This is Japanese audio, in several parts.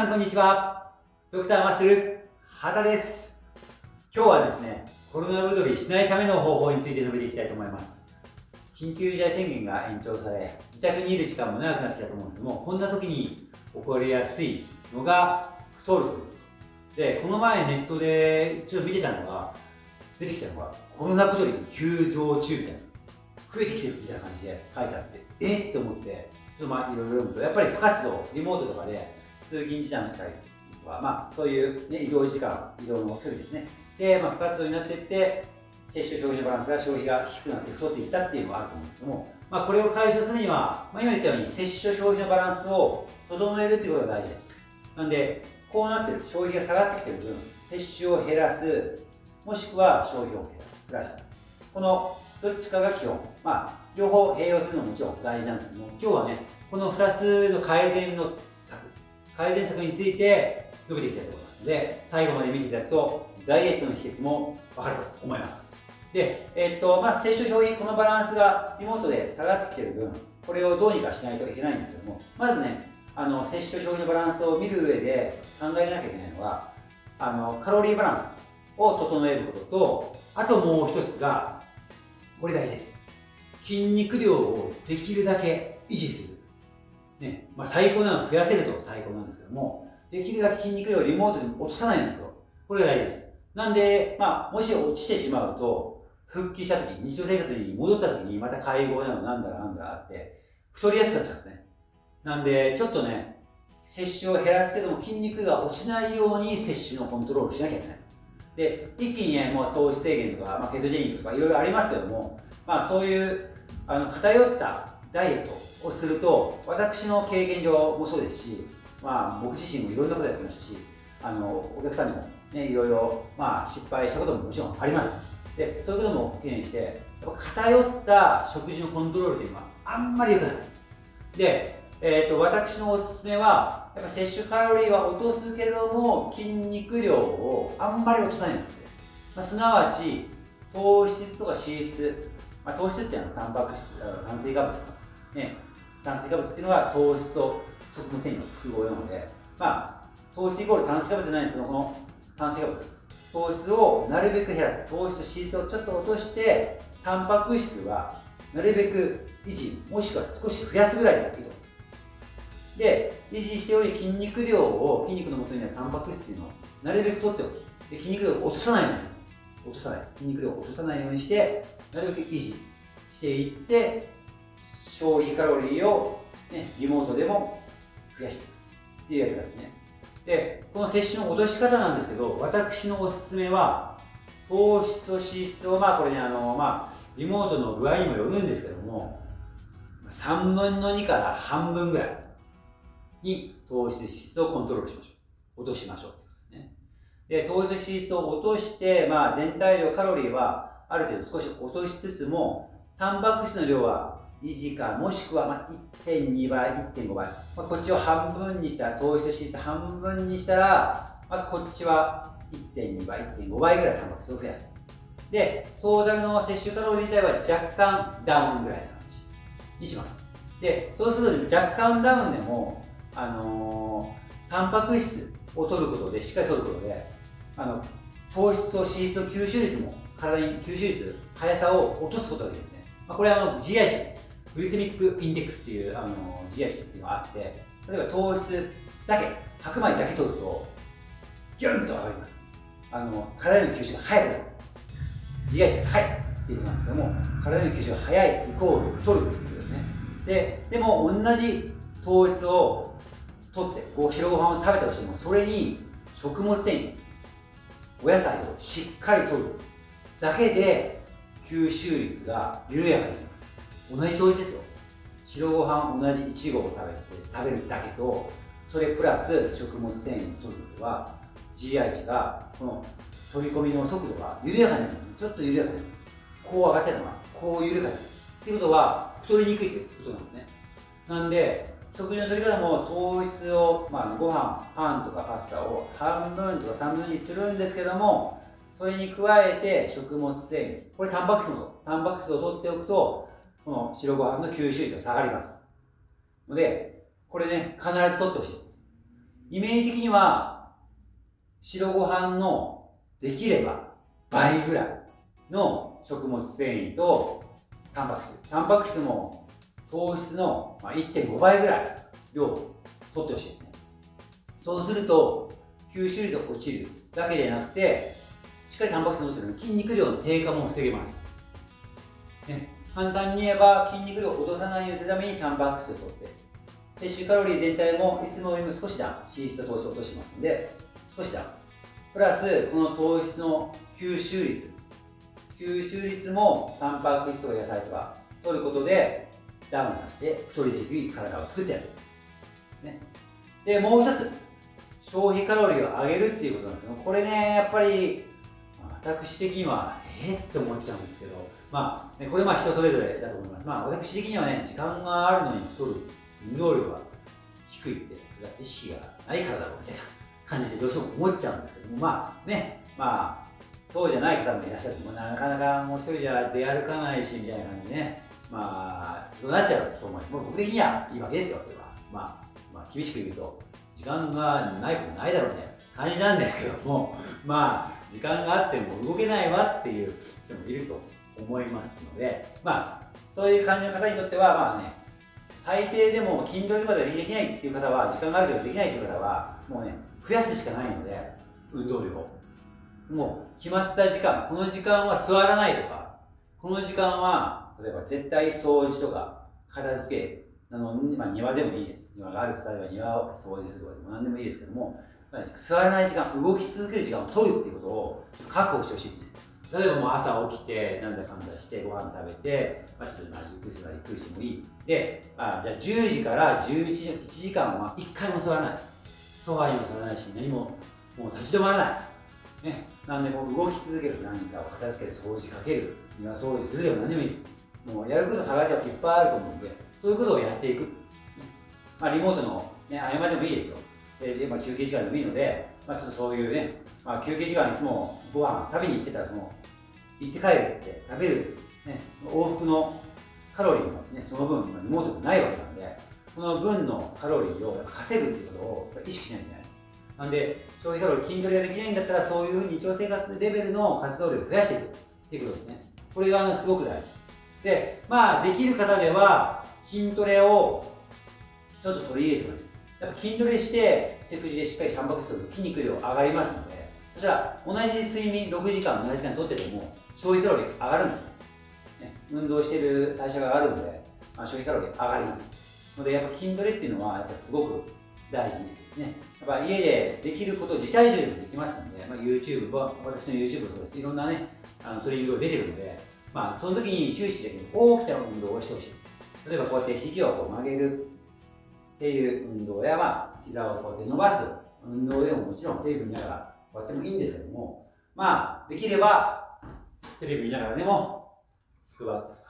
さんこんにちは。ドクターマッスル、畑です。今日はですね、コロナ太りしないための方法について述べていきたいと思います。緊急事態宣言が延長され、自宅にいる時間も長くなってきたと思うんですけども、こんな時に起こりやすいのが太るということ。で、この前ネットでちょっと見てたのが、出てきたのが、コロナ太り急増中みたいな。増えてきてるみたいな感じで書いてあって、えって思って、ちょっとまあいろいろ読むと、やっぱり不活動、リモートとかで通勤時間帯とか、まあそういう、ね、移動時間、移動の距離ですね。で、まあ、不活動になっていって、摂取消費のバランスが消費が低くなって太っていったっていうのがあると思うんですけども、まあ、これを解消するには、まあ、今言ったように摂取消費のバランスを整えるっていうことが大事です。なんで、こうなってる、消費が下がってきてる分、摂取を減らす、もしくは消費を減らす。このどっちかが基本。まあ、両方併用するのももちろん大事なんですけども、今日はね、この2つの改善の、改善策について述べていきたいと思いますので、最後まで見ていただくと、ダイエットの秘訣もわかると思います。で、え、っと、まあ、摂取消費、このバランスがリモートで下がってきてる分、これをどうにかしないといけないんですけども、まずね、あの、摂取消費のバランスを見る上で考えなきゃいけないのは、あの、カロリーバランスを整えることと、あともう一つが、これ大事です。筋肉量をできるだけ維持する。ね、まあ、最高なのは増やせると最高なんですけども、できるだけ筋肉量をリモートに落とさないんですよ。これが大事です。なんで、まあ、もし落ちてしまうと、復帰した時、日常生活に戻った時にまた介護なのなんだらなんだらあって、太りやすくなっちゃうんですね。なんで、ちょっとね、摂取を減らすけども筋肉が落ちないように摂取のコントロールしなきゃいけない。で、一気にね、もう糖質制限とか、まあ、ケトジェニックとかいろいろありますけども、まあそういうあの偏ったダイエットをすると、私の経験上もそうですし、まあ僕自身もいろんなことやってましたし、あの、お客さんにもね、いろいろ、まあ失敗したことももちろんあります。で、そういうことも懸念して、偏った食事のコントロールというのはあんまり良くない。で、えーと、私のおすすめは、やっぱ摂取カロリーは落とすけども、筋肉量をあんまり落とさないんですよ、まあ、すなわち、糖質とか脂質、まあ、糖質っていうのはタンパク質、炭水化物とか、ね、炭水化物っていうのは糖質と食物繊維の複合なので、まあ、糖質イコール炭水化物じゃないんですけど、この炭水化物、糖質をなるべく減らす。糖質と、脂質をちょっと落として、タンパク質はなるべく維持、もしくは少し増やすぐらいがいいと。で、維持しており筋肉量を、筋肉の元にあるタンパク質っていうのをなるべく取っておく。で筋肉量を落とさないんですよ。落とさない。筋肉量を落とさないようにして、なるべく維持していって、消費カロリーを、ね、リモートでも増やしていくっていうやり方ですね。で、この摂取の落とし方なんですけど、私のおすすめは、糖質と脂質を、まあこれね、あの、まあ、リモートの具合にもよるんですけども、3分の2から半分ぐらいに糖質、脂質をコントロールしましょう。落としましょうってことですね。で、糖質、脂質を落として、まあ全体量、カロリーはある程度少し落としつつも、タンパク質の量は維持か、もしくはま1.2倍、1.5倍。まあ、こっちを半分にしたら、糖質脂質半分にしたら、まあ、こっちは1.2倍、1.5倍ぐらいタンパク質を増やす。で、トータルの摂取カロリー自体は若干ダウンぐらいな感じにします。で、そうすると若干ダウンでも、あのー、タンパク質を取ることで、しっかり取ることで、あの、糖質と脂質の吸収率も、体に吸収率、速さを落とすことができるんですね。まあ、これはあの GI 値グリセミックインデックスっていうあの GI 値っていうのがあって、例えば糖質だけ、白米だけ取ると、ギュンと上がります。あの、体の吸収が早くなる。GI 値が高いっていうことなんですけども、体の吸収が早いイコール太るっていうことですね。で、でも同じ糖質を取って、こう白ご飯を食べたとしても、それに食物繊維、お野菜をしっかり取るだけで、吸収率が緩やかになります。同じ糖質ですよ。白ご飯同じいちごを食べて食べるだけとそれプラス食物繊維を取ることは GI 値がこの飛び込みの速度が緩やかになる。ちょっと緩やかになる。こう上がってたのがこう緩やかになる。っていうことは太りにくいということなんですね。なんで食事の取り方も糖質を、まあ、ご飯パンとかパスタを半分とか3分にするんですけどもそれに加えて食物繊維。これタンパク質もそうタンパク質を取っておくとこの白ご飯の吸収率が下がります。ので、これね、必ず取ってほしいです。イメージ的には、白ご飯のできれば倍ぐらいの食物繊維とタンパク質。タンパク質も糖質の1.5倍ぐらい量を取ってほしいですね。そうすると、吸収率が落ちるだけでなくて、しっかりタンパク質を取っているので筋肉量の低下も防げます。ね、簡単に言えば筋肉量を落とさないようにするためにタンパク質を取って、摂取カロリー全体もいつもよりも少しダウン、脂質と糖質を落としますので、少しダウン。プラス、この糖質の吸収率。吸収率もタンパク質とか野菜とか取ることでダウンさせて太りにくい体を作ってやる。ね。で、もう一つ、消費カロリーを上げるっていうことなんですけど、これね、やっぱり、私的には、え、って思っちゃうんですけど、まあ、これまあ人それぞれだと思います。まあ、私的にはね、時間があるのに太る運動量が低いって、それは意識がないからだろうみたいな感じでどうしても思っちゃうんですけども、まあね、まあ、そうじゃない方もいらっしゃって、もなかなかもう一人じゃ出歩かないしみたいな感じでね、まあ、どうなっちゃうと思います。もう僕的にはいいわけですよ、それは。まあ、まあ、厳しく言うと、時間がないことないだろうね、感じなんですけども、まあ、時間があっても動けないわっていう人もいると思いますので、まあ、そういう感じの方にとっては、まあね、最低でも筋トレとかでできないっていう方は、時間があるけどできないっていう方は、もうね、増やすしかないので、運動量を。もう決まった時間、この時間は座らないとか、この時間は、例えば絶対掃除とか、片付け、あの、まあ、庭でもいいです。庭がある方では庭を掃除するとかでも何でもいいですけども、座らない時間、動き続ける時間を取るっていうことを確保してほしいですね。例えばもう朝起きて、なんだかんだして、ご飯食べて、まあ、ちょっとまあゆっくりすればゆっくりしてもいい。で、あじゃあ10時から11時、1時間は1回も座らない。ソファーにも座らないし、何ももう立ち止まらない。ね、なんでもう動き続ける。何かを片付けて掃除かける。庭掃除するでも何でもいいです。もうやること探せばいっぱいあると思うんで、そういうことをやっていく。まあ、リモートの、ね、合間でもいいですよ。で、まあ、休憩時間でもいいので、まあ、ちょっとそういうね、まあ、休憩時間いつもご飯食べに行ってたら、その、行って帰るって食べる、ね、往復のカロリーもね、その分、リモートでないわけなんで、その分のカロリーを稼ぐっていうことを意識しないといけないです。なんで、消費カロリー、筋トレができないんだったら、そういう日常生活レベルの活動量を増やしていくっていうことですね。これがすごく大事。で、まあ、できる方では、筋トレをちょっと取り入れてくる。やっぱ筋トレして、食事でしっかりタンパク質と筋肉量上がりますので、そしたら同じ睡眠6時間、7時間とってても消費カロリー上がるんですよね。運動してる代謝が上がるので、まあ、消費カロリー上がります。ので、やっぱ筋トレっていうのは、やっぱすごく大事ね。やっぱ家でできること自体中でもできますので、まあ、YouTube は、私の YouTube もそうです。いろんなね、あのトレーニングが出てるので、まあ、その時に注意して大きな運動をしてほしい。例えばこうやって肘をこう曲げるっていう運動や、まあ、膝をこうやって伸ばす運動でももちろんテレビ見ながらこうやってもいいんですけども、まあ、できればテレビ見ながらでもスクワットとか。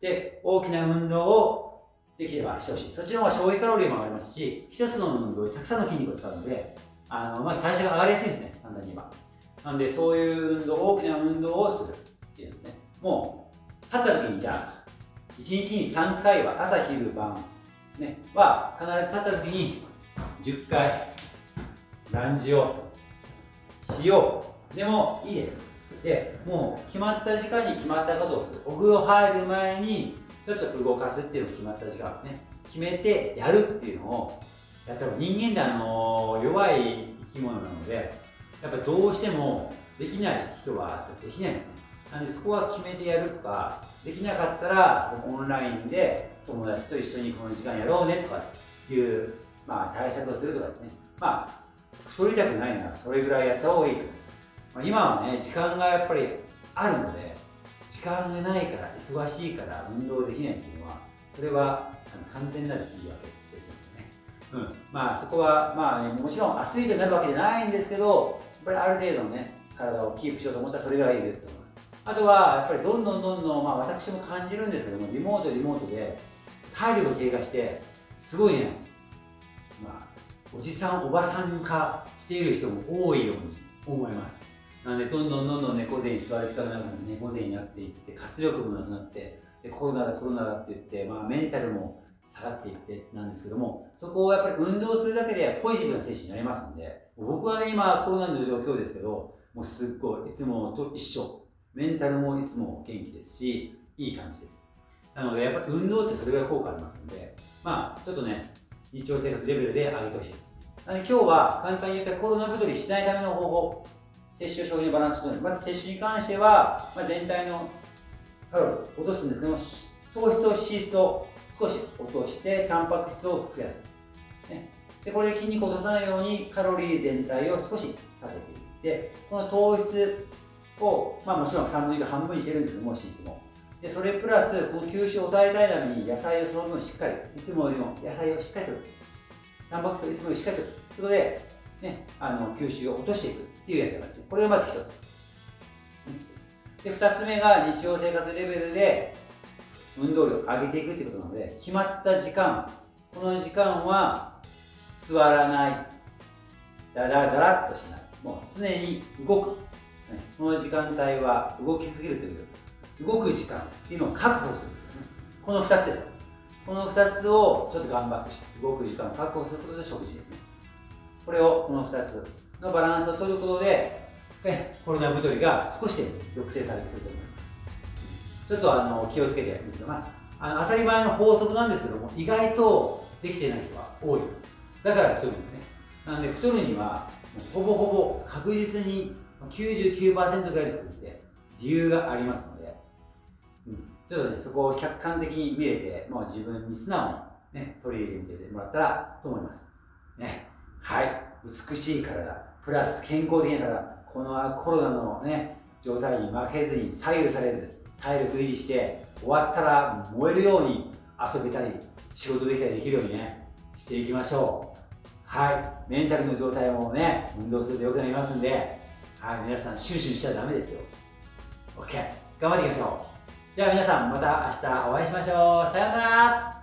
で、大きな運動をできればしてほしい。そっちの方が消費カロリーも上がりますし、一つの運動でたくさんの筋肉を使うので、あの、まあ、代謝が上がりやすいですね、簡単に言えば。なんで、そういう運動、大きな運動をするっていうんですね。もう、立った時にじゃあ、1日に3回は朝昼晩、ね、は必ず立った時に10回ランジをしよう。でもいいです。でもう決まった時間に決まったことをする。お風呂入る前にちょっと動かすっていうのを決まった時間ね。決めてやるっていうのをやった人間ってあの弱い生き物なのでやっぱどうしてもできない人はできないんですね。なんでそこは決めてやるとかできなかったらオンラインで友達と一緒にこの時間やろうねとかいう、まあ、対策をするとかですね。まあ太りたくないならそれぐらいやった方がいいと思います、まあ、今はね時間がやっぱりあるので時間がないから忙しいから運動できないっていうのはそれは完全なるいいわけですのでね、うん、まあそこはまあ、ね、もちろんアスリートになるわけじゃないんですけどやっぱりある程度のね体をキープしようと思ったらそれぐらいいると思います。あとはやっぱりどんどんどんどん、まあ、私も感じるんですけどもリモートリモートで体力低下してすごいね、まあ、おじさんおばさん化している人も多いように思いますなのでどんどんどんどん猫背に座る力なくなって猫背になっていって活力もなくなってでコロナだコロナだって言って、まあ、メンタルも下がっていってなんですけども、そこをやっぱり運動するだけでポジティブな選手になれますんで、僕は、今コロナの状況ですけど、もうすっごいいつもと一緒。メンタルもいつも元気ですし、いい感じです。なので、やっぱり運動ってそれぐらい効果ありますので、まあ、ちょっとね、日常生活レベルで上げてほしいです。なので今日は簡単に言ったコロナ太りしないための方法、摂取消費のバランスとまず摂取に関しては、まあ、全体のカロリーを落とすんですけども、糖質と脂質を少し落として、タンパク質を増やす。ね、でこれ筋肉を落とさないようにカロリー全体を少し下げていって、この糖質を、まあ、もちろん3分の1半分にしてるんですけども、脂質も。でそれプラス、この吸収を抑えたいために野菜をその分しっかり、いつもよりも野菜をしっかりとる。タンパク質をいつもよりしっかりとる。ということで、ね、あの吸収を落としていくっていうやり方ですね。これがまず一つ。で、二つ目が日常生活レベルで運動量を上げていくっていうことなので、決まった時間、この時間は座らない、だらだらっとしない、もう常に動く。この時間帯は動きすぎるという動く時間っていうのを確保する、この2つです。この2つをちょっと頑張ってし動く時間を確保することで食事ですねこれをこの2つのバランスを取ることで、ね、コロナ太りが少しで抑制されてくると思います。ちょっとあの気をつけてみて、まあ、あの当たり前の法則なんですけども意外とできてない人は多い。だから太るんですね。なので太るにはほぼほぼ確実に99%ぐらいの確率で理由がありますのでうんちょっとね、そこを客観的に見れて、もう自分に素直にね、取り入れてみてもらったらと思います。ね。はい。美しい体、プラス健康的な体、このコロナのね、状態に負けずに左右されず、体力維持して、終わったら燃えるように遊べたり、仕事できたりできるようにね、していきましょう。はい。メンタルの状態もね、運動すると良くなりますんで、はい。皆さん、シュンシュンしちゃダメですよ。OK。頑張っていきましょう。じゃあ皆さんまた明日お会いしましょう。さようなら